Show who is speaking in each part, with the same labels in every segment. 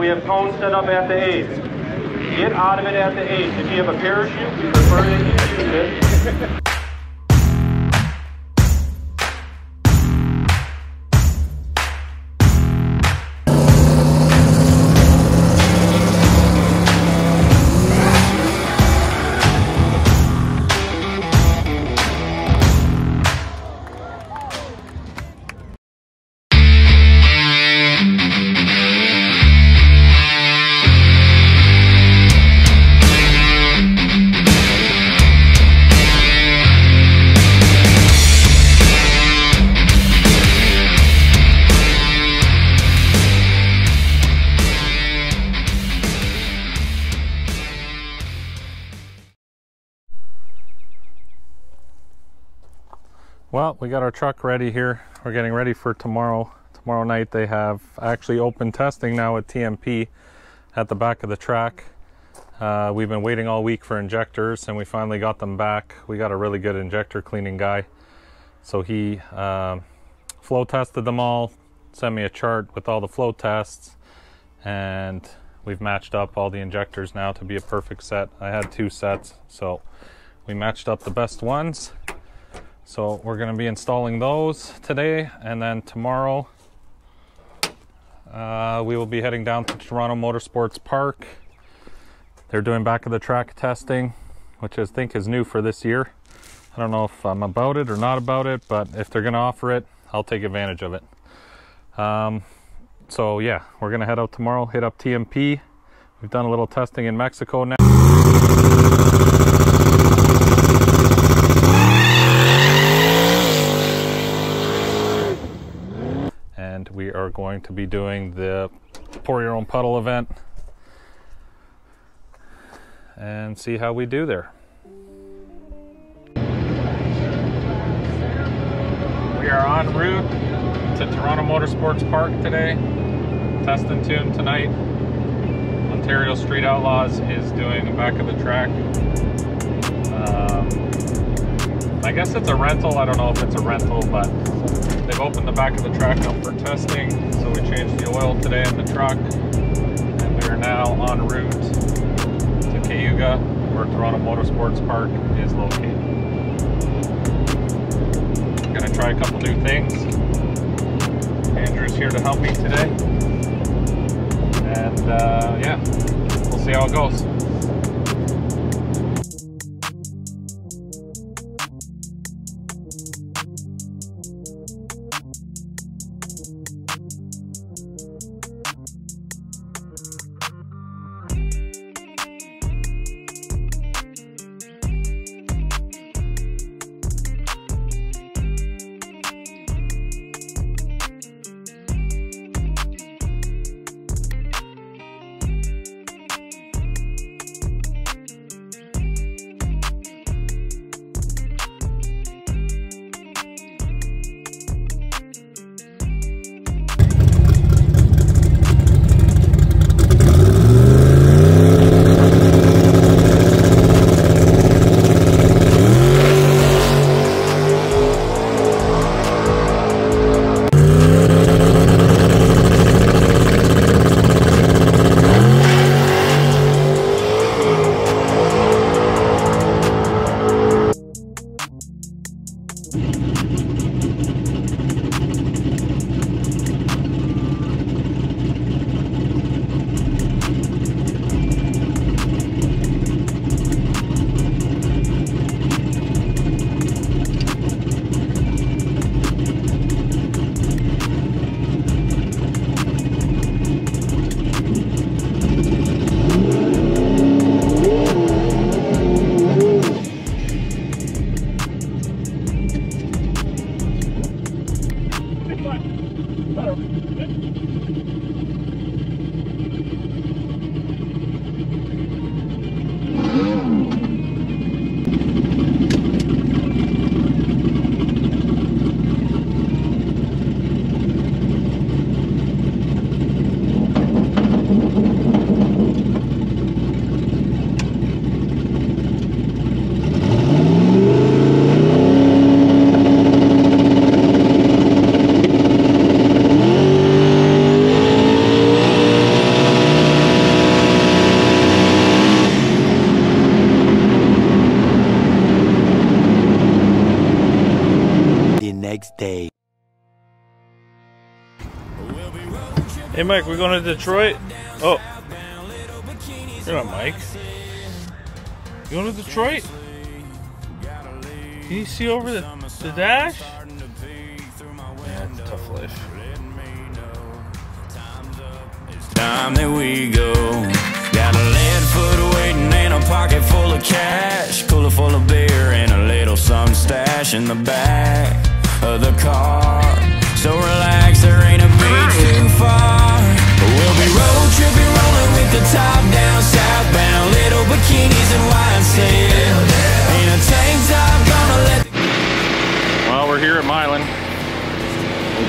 Speaker 1: we have cones set up at the A's. Get out of it at the A's. If you have a parachute, we prefer that you use it.
Speaker 2: Well, we got our truck ready here. We're getting ready for tomorrow. Tomorrow night they have actually open testing now at TMP at the back of the track. Uh, we've been waiting all week for injectors and we finally got them back. We got a really good injector cleaning guy. So he um, flow tested them all, sent me a chart with all the flow tests, and we've matched up all the injectors now to be a perfect set. I had two sets, so we matched up the best ones. So we're going to be installing those today, and then tomorrow uh, we will be heading down to Toronto Motorsports Park. They're doing back of the track testing, which I think is new for this year. I don't know if I'm about it or not about it, but if they're going to offer it, I'll take advantage of it. Um, so yeah, we're going to head out tomorrow, hit up TMP. We've done a little testing in Mexico now. and we are going to be doing the pour your own puddle event and see how we do there. We are en route to Toronto Motorsports Park today. Test and tune tonight. Ontario Street Outlaws is doing the back of the track. I guess it's a rental. I don't know if it's a rental, but they've opened the back of the track up for testing. So we changed the oil today in the truck, and we are now en route to Cayuga, where Toronto Motorsports Park is located. I'm gonna try a couple new things. Andrew's here to help me today, and uh, yeah, we'll see how it goes. Mike, we going to Detroit? Oh. You're not Mike. You going to Detroit? Can you see over the, the dash? Yeah, it's a tough life.
Speaker 3: time that we go. Got a lead foot waiting and a pocket full of cash, cooler full of beer and a little some stash in the back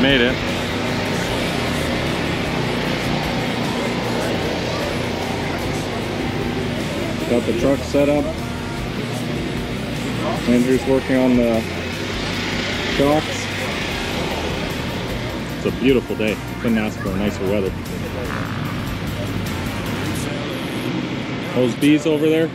Speaker 2: We've made it. Got the truck set up. Andrew's working on the shocks. It's a beautiful day. Couldn't ask for nicer weather. Those bees over there,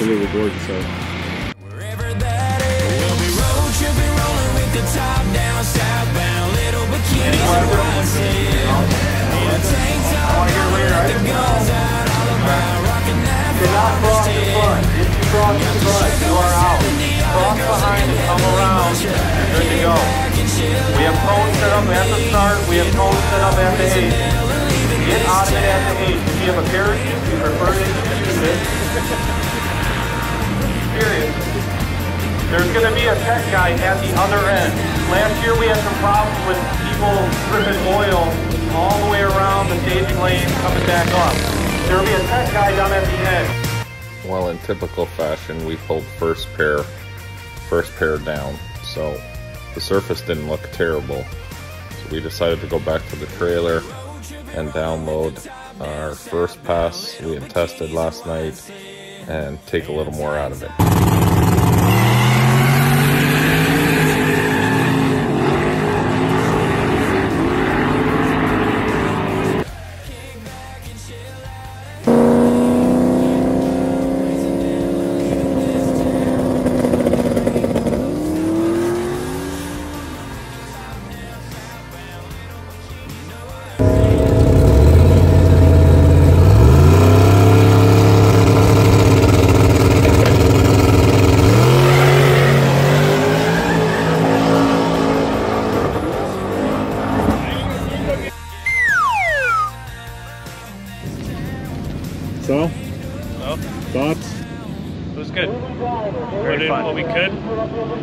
Speaker 2: absolutely gorgeous out.
Speaker 3: Wherever that is. We'll be road tripping, rolling with the top down, southbound, little bikinis and wine sail. In a tank top, gonna the guns out, all about rocking that
Speaker 1: Do not cross in front. If you cross in front, you are out. Cross behind come around. You're good to go. We have cones set up at the start. We have cones set up at the eight. Get out of it at the eight. If you have a parachute, we prefer that you use it. There's going to be a tech guy at the other end. Last year we had some problems with people dripping oil all the way around the staging lane coming back up. There will be a tech guy down at the end.
Speaker 4: Well, in typical fashion, we pulled first pair, first pair down, so the surface didn't look terrible. So we decided to go back to the trailer and download our first pass we had tested last night and take a little more out of it.
Speaker 2: So,
Speaker 5: Well,
Speaker 2: thoughts?
Speaker 5: it was good. Put in what we could.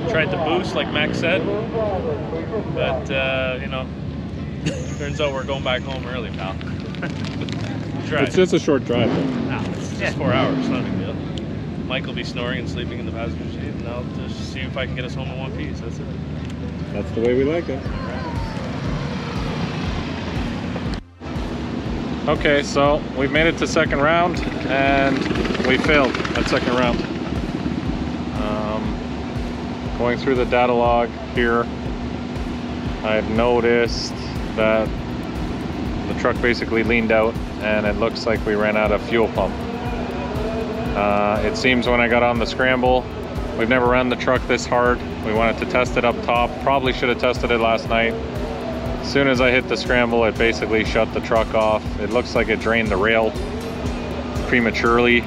Speaker 5: Tried the boost, like Max said. But, uh, you know, turns out we're going back home early, pal.
Speaker 2: It's just a short drive. Though.
Speaker 5: Nah, it's just four hours, not a big deal. Mike will be snoring and sleeping in the passenger seat, and I'll just see if I can get us home in one piece. That's it.
Speaker 2: That's the way we like it. Okay, so we've made it to second round and we failed at second round. Um, going through the data log here, I've noticed that the truck basically leaned out and it looks like we ran out of fuel pump. Uh, it seems when I got on the scramble, we've never run the truck this hard. We wanted to test it up top. Probably should have tested it last night. As soon as I hit the scramble, it basically shut the truck off. It looks like it drained the rail prematurely.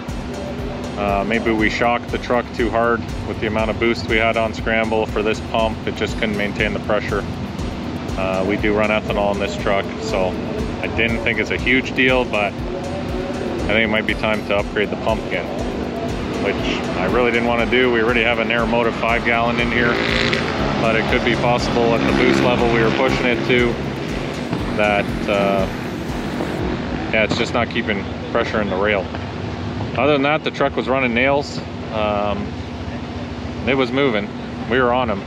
Speaker 2: Uh, maybe we shocked the truck too hard with the amount of boost we had on scramble for this pump. It just couldn't maintain the pressure. Uh, we do run ethanol in this truck, so I didn't think it's a huge deal, but I think it might be time to upgrade the pump again, which I really didn't want to do. We already have an Aeromotive 5 gallon in here, but it could be possible at the boost level we were pushing it to that, uh, yeah, it's just not keeping pressure in the rail. Other than that, the truck was running nails. Um, it was moving. We were on them.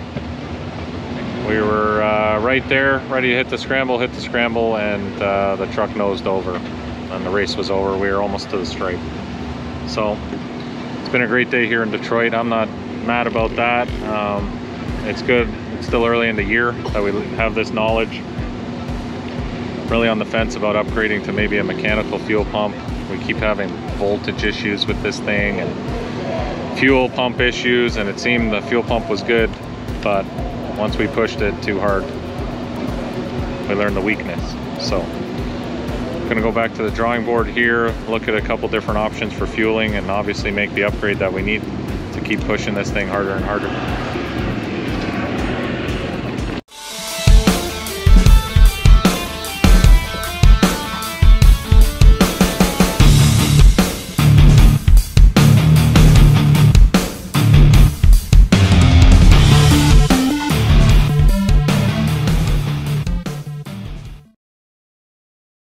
Speaker 2: We were uh, right there, ready to hit the scramble, hit the scramble, and uh, the truck nosed over. And the race was over. We were almost to the stripe. So been a great day here in Detroit. I'm not mad about that. Um, it's good. It's still early in the year that we have this knowledge. Really on the fence about upgrading to maybe a mechanical fuel pump. We keep having voltage issues with this thing, and fuel pump issues and it seemed the fuel pump was good, but once we pushed it too hard, we learned the weakness. So gonna go back to the drawing board here, look at a couple different options for fueling and obviously make the upgrade that we need to keep pushing this thing harder and harder.